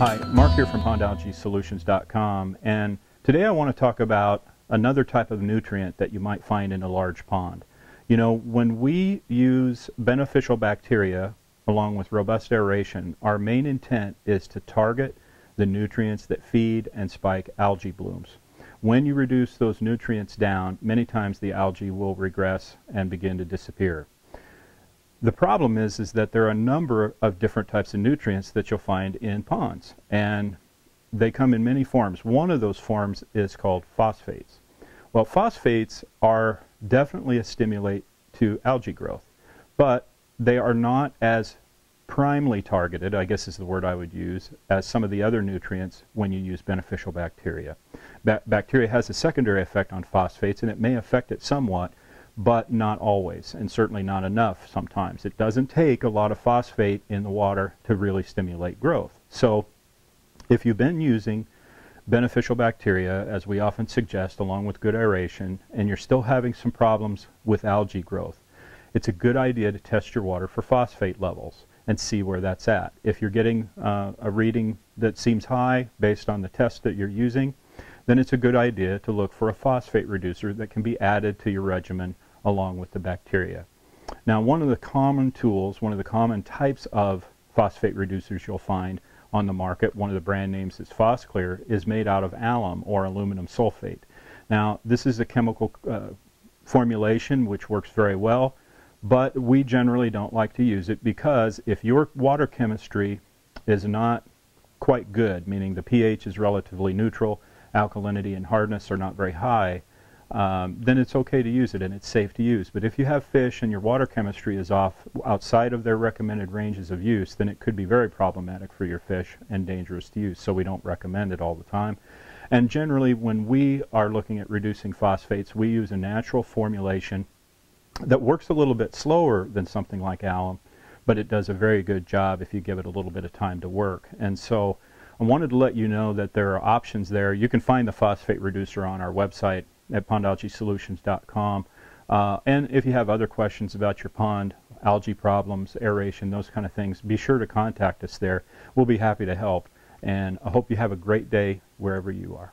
Hi, Mark here from pondalgaesolutions.com and today I want to talk about another type of nutrient that you might find in a large pond. You know, when we use beneficial bacteria along with robust aeration, our main intent is to target the nutrients that feed and spike algae blooms. When you reduce those nutrients down, many times the algae will regress and begin to disappear. The problem is, is that there are a number of different types of nutrients that you'll find in ponds, and they come in many forms. One of those forms is called phosphates. Well, phosphates are definitely a stimulate to algae growth, but they are not as primely targeted, I guess is the word I would use, as some of the other nutrients when you use beneficial bacteria. Ba bacteria has a secondary effect on phosphates, and it may affect it somewhat, but not always, and certainly not enough sometimes. It doesn't take a lot of phosphate in the water to really stimulate growth. So if you've been using beneficial bacteria, as we often suggest, along with good aeration, and you're still having some problems with algae growth, it's a good idea to test your water for phosphate levels and see where that's at. If you're getting uh, a reading that seems high based on the test that you're using, then it's a good idea to look for a phosphate reducer that can be added to your regimen along with the bacteria. Now one of the common tools, one of the common types of phosphate reducers you'll find on the market, one of the brand names is Phosclear, is made out of alum or aluminum sulfate. Now this is a chemical uh, formulation which works very well, but we generally don't like to use it because if your water chemistry is not quite good, meaning the pH is relatively neutral, alkalinity and hardness are not very high, um, then it's okay to use it and it's safe to use. But if you have fish and your water chemistry is off outside of their recommended ranges of use, then it could be very problematic for your fish and dangerous to use. So we don't recommend it all the time. And generally, when we are looking at reducing phosphates, we use a natural formulation that works a little bit slower than something like alum, but it does a very good job if you give it a little bit of time to work. And so I wanted to let you know that there are options there. You can find the phosphate reducer on our website at pondalgaesolutions.com. Uh, and if you have other questions about your pond, algae problems, aeration, those kind of things, be sure to contact us there. We'll be happy to help. And I hope you have a great day wherever you are.